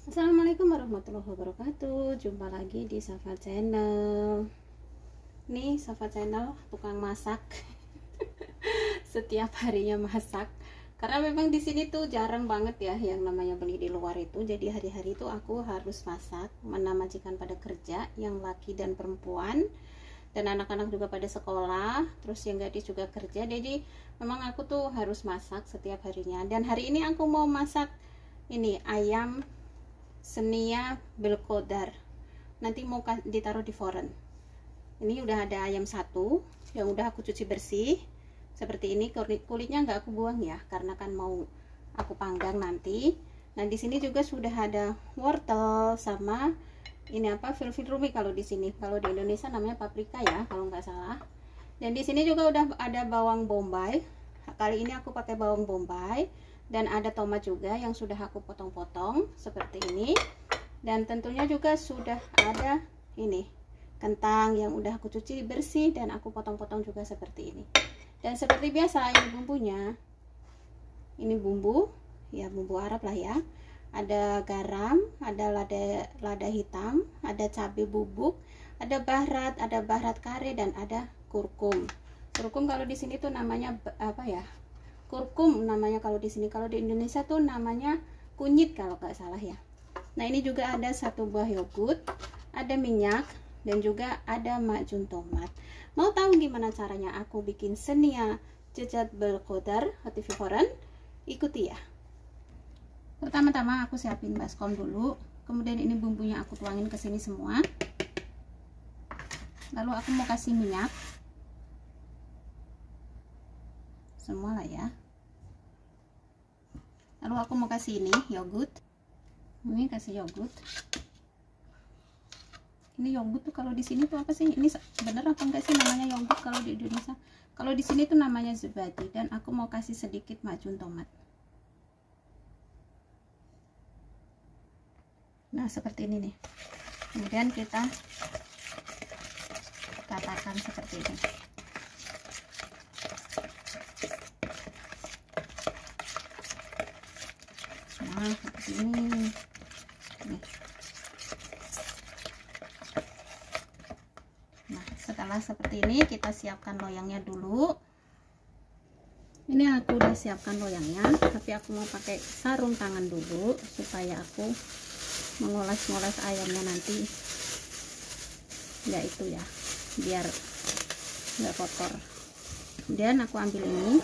Assalamualaikum warahmatullahi wabarakatuh. Jumpa lagi di Safa Channel. Nih Safa Channel tukang masak. Setiap harinya masak. Karena memang di sini tuh jarang banget ya Yang namanya beli di luar itu. Jadi hari-hari itu aku harus masak Mana majikan pada kerja Yang laki dan perempuan dan anak-anak juga pada sekolah terus yang gadis juga kerja. Jadi memang aku tuh harus masak setiap harinya. Dan hari ini aku mau masak ini ayam senia belkodar. Nanti mau ditaruh di foren ini udah ada ayam satu yang udah aku cuci bersih. Seperti ini kulitnya nggak aku buang ya karena kan mau aku panggang nanti. Nah di sini juga sudah ada wortel sama ini apa filfil rumi kalau di sini. Kalau di Indonesia namanya paprika ya kalau nggak salah. Dan di sini juga udah ada bawang bombay. Kali ini aku pakai bawang bombay. Dan ada tomat juga yang sudah aku potong-potong seperti ini dan tentunya juga sudah ada ini kentang yang udah aku cuci bersih dan aku potong-potong juga seperti ini dan seperti biasa ini bumbunya ini bumbu ya bumbu Arab lah ya ada garam, ada lada lada hitam, ada cabai bubuk, ada baharat, ada baharat kare dan ada kurkum. Kurkum kalau di sini tuh namanya apa ya? Kurkum namanya kalau di sini. Kalau di Indonesia tuh namanya kunyit kalau nggak salah ya. Nah, ini juga ada satu buah yogurt, ada minyak dan juga ada macun tomat. Mau tahu gimana caranya aku bikin senia jejat belkodar hati Ikuti ya. Pertama-tama aku siapin baskom dulu. Kemudian ini bumbunya aku tuangin ke sini semua. Lalu aku mau kasih minyak. Semua lah ya lalu aku mau kasih ini yogurt. Ini kasih yogurt. Ini yogurt tuh kalau di sini tuh apa sih? Ini bener apa enggak sih namanya yogurt kalau di Indonesia? Kalau di sini tuh namanya zubadi dan aku mau kasih sedikit macun tomat. Nah seperti ini nih. Kemudian kita katakan seperti ini nah ini nih. nah setelah seperti ini kita siapkan loyangnya dulu. Ini aku udah siapkan loyangnya tapi aku mau pakai sarung tangan dulu supaya aku mengoles-ngoles ayamnya nanti. Ya itu ya biar nggak kotor. Kemudian aku ambil ini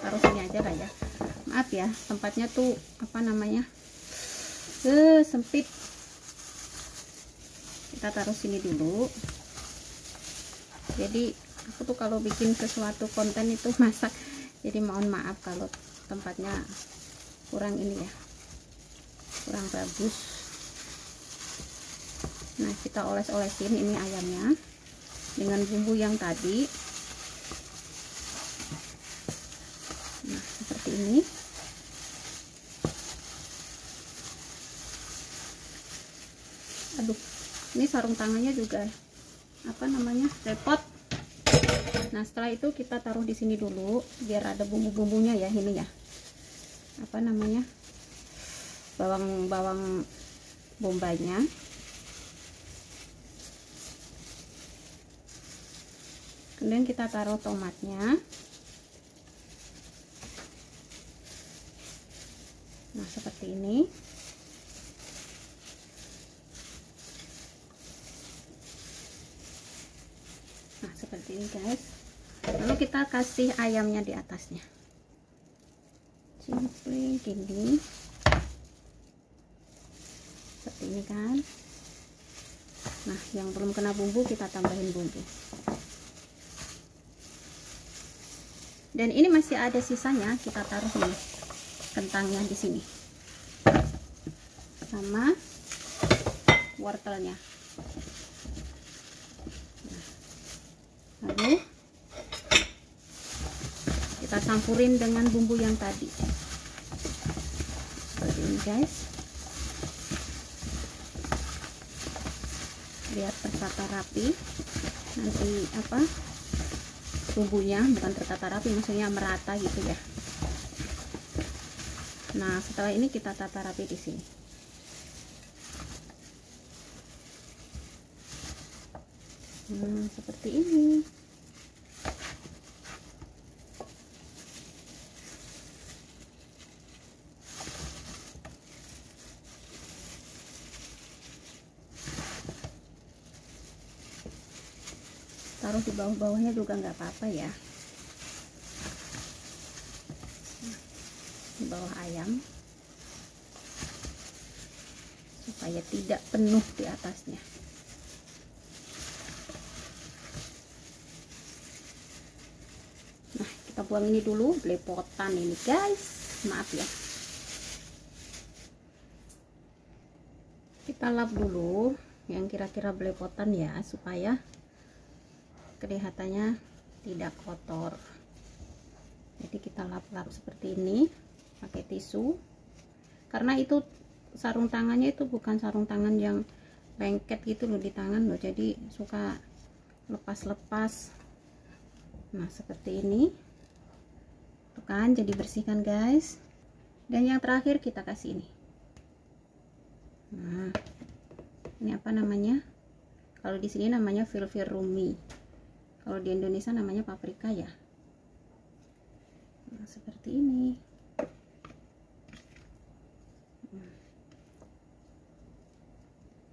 taruh sini aja lah ya maaf ya tempatnya tuh apa namanya eh sempit. Kita taruh sini dulu. Jadi aku tuh kalau bikin sesuatu konten itu masak jadi mohon maaf kalau tempatnya kurang ini ya kurang bagus. Nah kita oles-olesin ini ayamnya dengan bumbu yang tadi. Nah seperti ini aduh ini sarung tangannya juga apa namanya repot. Nah setelah itu kita taruh di sini dulu biar ada bumbu-bumbunya ya ini ya. Apa namanya bawang-bawang bombaynya kemudian kita taruh tomatnya. Nah seperti ini nah seperti ini guys. Lalu kita kasih ayamnya di atasnya. Simply gini seperti ini kan? Nah yang belum kena bumbu kita tambahin bumbu. Dan ini masih ada sisanya kita taruh nih kentangnya di sini. Sama wortelnya lalu kita campurin dengan bumbu yang tadi. Seperti ini guys. Biar tertata rapi. Nanti apa bumbunya bukan tertata rapi maksudnya merata gitu ya. Nah setelah ini kita tata rapi di sini nah seperti ini. Taruh di bawah-bawahnya juga nggak apa-apa ya. Di bawah ayam. Supaya tidak penuh di atasnya nah kita buang ini dulu belepotan ini guys. Maaf ya. Kita lap dulu yang kira-kira belepotan ya supaya kelihatannya tidak kotor. Jadi kita lap-lap seperti ini pakai tisu. Karena itu sarung tangannya itu bukan sarung tangan yang lengket gitu loh di tangan loh. Jadi suka lepas-lepas. Nah seperti ini kan jadi bersihkan guys. Dan yang terakhir kita kasih ini. Nah ini apa namanya? Kalau di sini namanya filfil rumi. Kalau di Indonesia namanya paprika ya. Nah, seperti ini.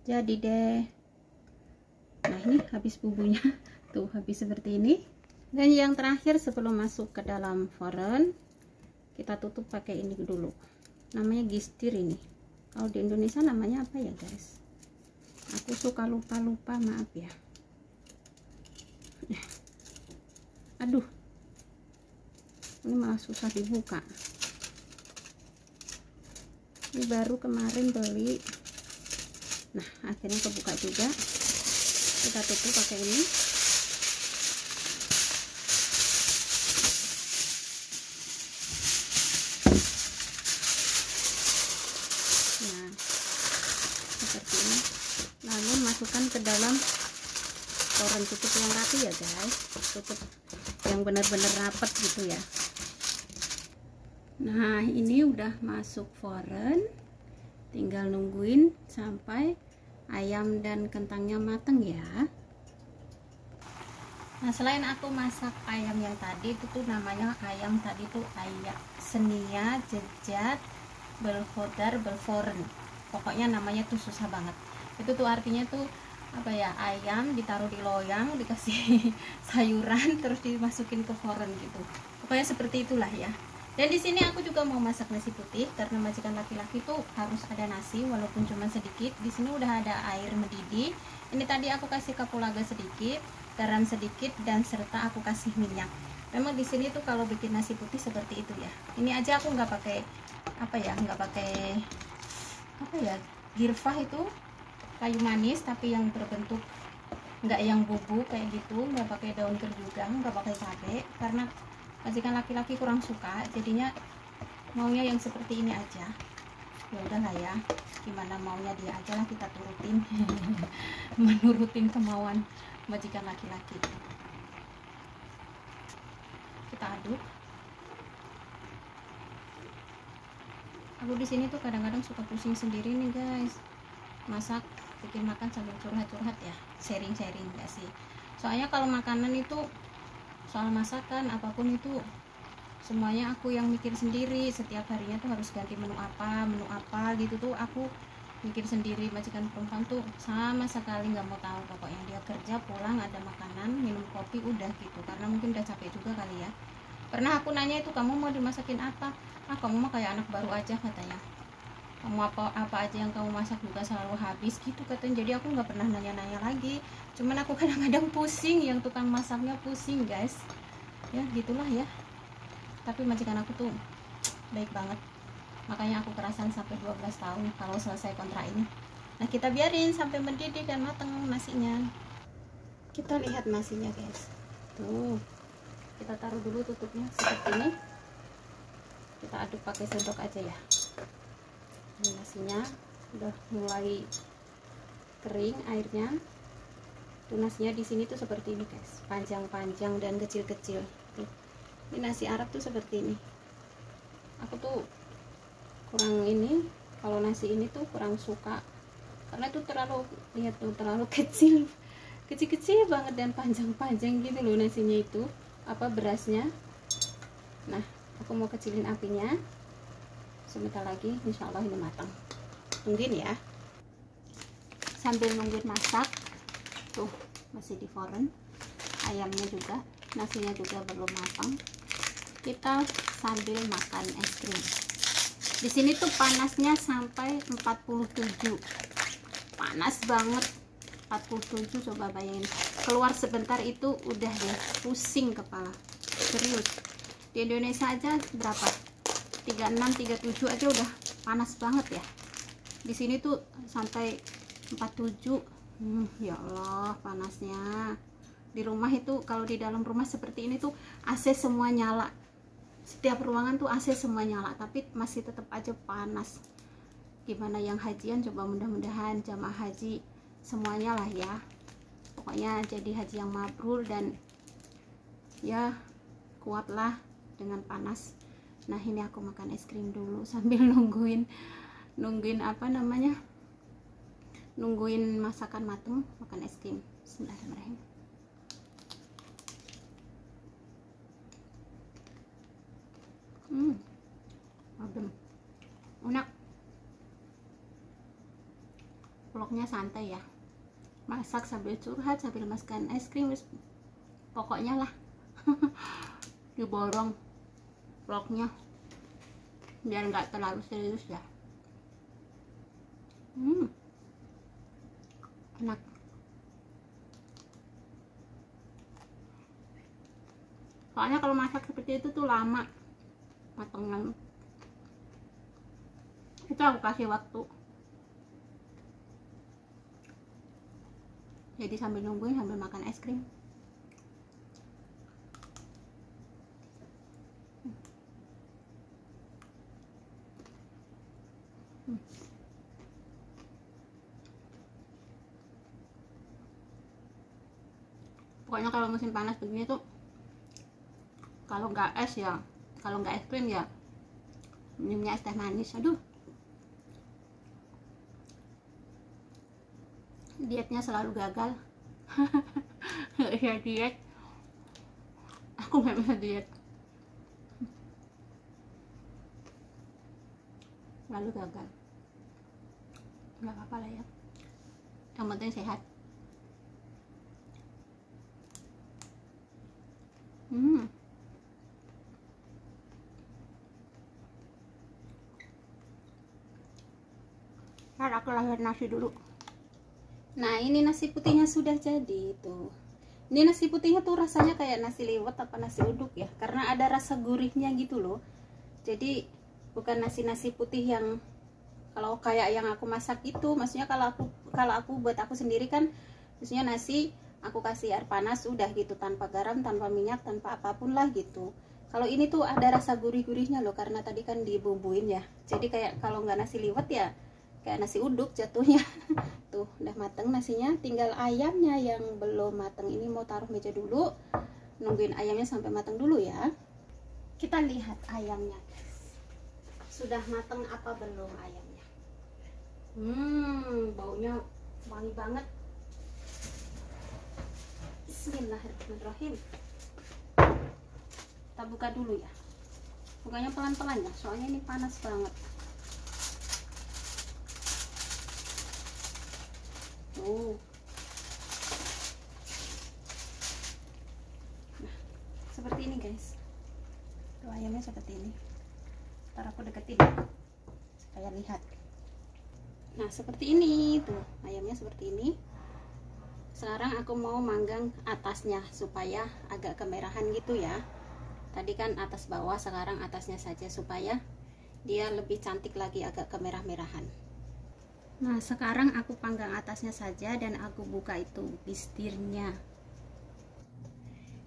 Jadi deh. Nah ini habis bumbunya. Tuh habis seperti ini dan yang terakhir sebelum masuk ke dalam foren kita tutup pakai ini dulu. Namanya gistir ini. Kalau di Indonesia namanya apa ya guys? Aku suka lupa-lupa maaf ya. Aduh. Ini malah susah dibuka. Ini baru kemarin beli. Nah akhirnya kebuka juga. Kita tutup pakai ini dalam koran tutup yang rapi ya guys. Tutup yang benar-benar rapat gitu ya. Nah ini udah masuk foren tinggal nungguin sampai ayam dan kentangnya mateng ya. Nah selain aku masak ayam yang tadi itu tuh namanya ayam tadi tuh ayam senia jejat belhodar belforen pokoknya namanya tuh susah banget. Itu tuh artinya tuh apa ya ayam ditaruh di loyang dikasih sayuran terus dimasukin ke foren gitu. Pokoknya seperti itulah ya. Dan di sini aku juga mau masak nasi putih karena majikan laki-laki tuh harus ada nasi walaupun cuma sedikit. Di sini udah ada air mendidih. Ini tadi aku kasih kapulaga sedikit garam sedikit dan serta aku kasih minyak. Memang di sini tuh kalau bikin nasi putih seperti itu ya. Ini aja aku nggak pakai apa ya nggak pakai apa ya girfah itu kayu manis tapi yang berbentuk nggak yang bubuk kayak gitu nggak pakai daun kerjugang nggak pakai cabai karena majikan laki-laki kurang suka jadinya maunya yang seperti ini aja. Ya udahlah ya gimana maunya dia aja lah kita turutin menurutin kemauan majikan laki-laki. Kita aduk. Aku di sini tuh kadang-kadang suka pusing sendiri nih guys. Masak bikin makan sambil curhat-curhat ya sharing-sharing gak sih. Soalnya kalau makanan itu soal masakan apa pun itu semuanya aku yang mikir sendiri. Setiap harinya tuh harus ganti menu apa menu apa gitu tuh aku mikir sendiri. Majikan perempuan tuh sama sekali nggak mau tahu. Pokoknya dia kerja pulang ada makanan minum kopi udah gitu. Karena mungkin udah capek juga kali ya. Pernah aku nanya itu kamu mau dimasakin apa? Ah kamu mah kayak anak baru aja katanya kamu apa apa aja yang kamu masak juga selalu habis gitu katanya. Jadi aku nggak pernah nanya-nanya lagi. Cuman aku kadang-kadang pusing yang tukang masaknya pusing guys. Ya gitulah ya. Tapi majikan aku tuh baik banget. Makanya aku kerasan sampai 12 tahun kalau selesai kontrak ini. Nah kita biarin sampai mendidih dan matang nasinya. Kita lihat nasinya guys. Tuh. Kita taruh dulu tutupnya seperti ini. Kita aduk pakai sendok aja ya ini nasinya udah mulai kering airnya. Tuh nasinya di sini tuh seperti ini guys. Panjang-panjang dan kecil-kecil. Ini nasi Arab tuh seperti ini. Aku tuh kurang ini kalau nasi ini tuh kurang suka. Karena itu terlalu lihat tuh terlalu kecil. Kecil-kecil banget dan panjang-panjang gitu loh nasinya itu. Apa berasnya? Nah aku mau kecilin apinya sebentar lagi insya Allah ini matang. Tungguin ya. Sambil nungguin masak tuh masih di foren ayamnya juga nasinya juga belum matang. Kita sambil makan es krim. Di sini tuh panasnya sampai 47 panas banget. 47 coba bayangin. Keluar sebentar itu udah deh pusing kepala. Serius. Di Indonesia aja berapa 36 37 aja udah panas banget ya. Di sini tuh sampai 47 hmm, ya Allah panasnya. Di rumah itu kalau di dalam rumah seperti ini tuh AC semua nyala. Setiap ruangan tuh AC semua nyala tapi masih tetap aja panas. Gimana yang hajian coba mudah-mudahan jamaah haji semuanya lah ya. Pokoknya jadi haji yang mabrur dan ya kuatlah dengan panas nah ini aku makan es krim dulu sambil nungguin nungguin apa namanya? Nungguin masakan mateng makan es krim. Bismillahirrahmanirrahim. Hmm adem. Enak. Vlognya santai ya. Masak sambil curhat sambil makan es krim pokoknya lah. Diborong vlognya. Biar nggak terlalu serius ya hmm. Enak. Soalnya kalau masak seperti itu tuh lama. Matangnya itu aku kasih waktu. Jadi sambil nungguin sambil makan es krim pokoknya kalau musim panas begini tuh kalau nggak es ya kalau nggak es krim ya minumnya es teh manis aduh. Dietnya selalu gagal. Ya diet. Aku nggak bisa diet. Lalu gagal. Nggak apa-apa lah ya. Yang penting sehat hmm. Aku lahir nasi dulu. Nah ini nasi putihnya sudah jadi tuh ini nasi putihnya tuh rasanya kayak nasi liwet apa nasi uduk ya. Karena ada rasa gurihnya gitu loh. Jadi bukan nasi-nasi putih yang kalau kayak yang aku masak itu. Maksudnya kalau aku kalau aku buat aku sendiri kan maksudnya nasi aku kasih air panas udah gitu tanpa garam tanpa minyak tanpa apa pun lah gitu. Kalau ini tuh ada rasa gurih-gurihnya loh karena tadi kan dibumbuin ya. Jadi kayak kalau nggak nasi liwet ya kayak nasi uduk jatuhnya. Tuh udah mateng nasinya. Tinggal ayamnya yang belum mateng ini mau taruh meja dulu. Nungguin ayamnya sampai mateng dulu ya. Kita lihat ayamnya sudah mateng apa belum ayamnya? Hmm baunya wangi banget Bismillahirrahmanirrahim kita buka dulu ya bukanya pelan-pelan ya soalnya ini panas banget Oh. Nah, seperti ini guys. Tuh ayamnya seperti ini. Ntar aku deketin supaya lihat. Nah, seperti ini tuh ayamnya seperti ini. Sekarang aku mau manggang atasnya supaya agak kemerahan gitu ya. Tadi kan atas bawah, sekarang atasnya saja supaya dia lebih cantik lagi agak kemerah-merahan. Nah, sekarang aku panggang atasnya saja dan aku buka itu bistirnya.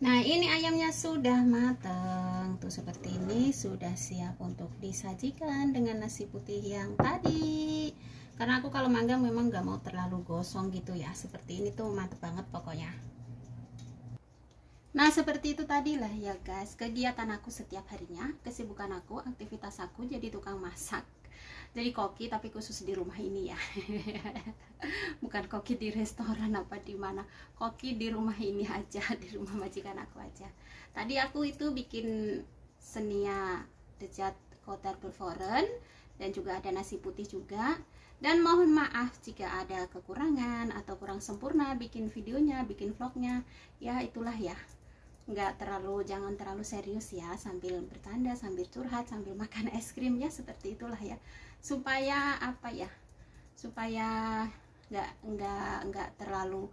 Nah, ini ayamnya sudah matang. Tuh seperti ini sudah siap untuk disajikan dengan nasi putih yang tadi. Karena aku kalau manggang memang gak mau terlalu gosong gitu ya. Seperti ini tuh mantep banget pokoknya. Nah, seperti itu tadi lah ya guys, kegiatan aku setiap harinya, kesibukan aku, aktivitas aku jadi tukang masak. Jadi koki tapi khusus di rumah ini ya. Bukan koki di restoran apa di mana. Koki di rumah ini aja di rumah majikan aku aja. Tadi aku itu bikin senia dejat kotar belvoren dan juga ada nasi putih juga dan mohon maaf jika ada kekurangan atau kurang sempurna bikin videonya bikin vlognya. Ya itulah ya. Nggak terlalu jangan terlalu serius ya sambil bertanda sambil curhat sambil makan es krim ya seperti itulah ya. Supaya apa ya? Supaya nggak nggak nggak terlalu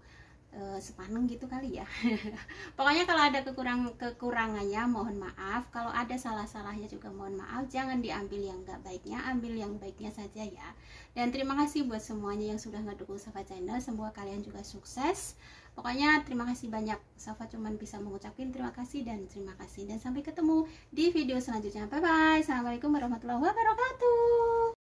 uh, sepaneng gitu kali ya pokoknya kalau ada kekurang kekurangannya mohon maaf kalau ada salah-salahnya juga mohon maaf jangan diambil yang nggak baiknya ambil yang baiknya saja ya dan terima kasih buat semuanya yang sudah ngedukung Safa channel semoga kalian juga sukses Pokoknya terima kasih banyak. Safa cuman bisa mengucapkan terima kasih dan terima kasih. Dan sampai ketemu di video selanjutnya. Bye bye. Assalamualaikum warahmatullahi wabarakatuh.